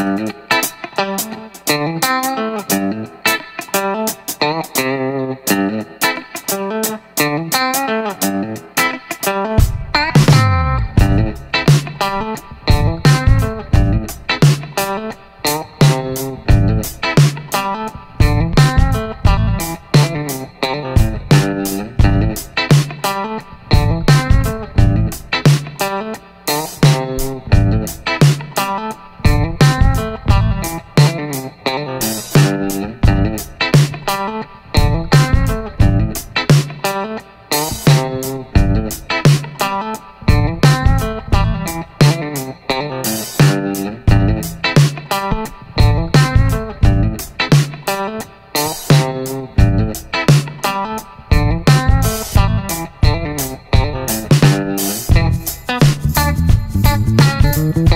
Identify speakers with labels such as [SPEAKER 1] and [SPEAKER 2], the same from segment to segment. [SPEAKER 1] Thank you.
[SPEAKER 2] Thank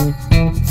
[SPEAKER 2] Thank you.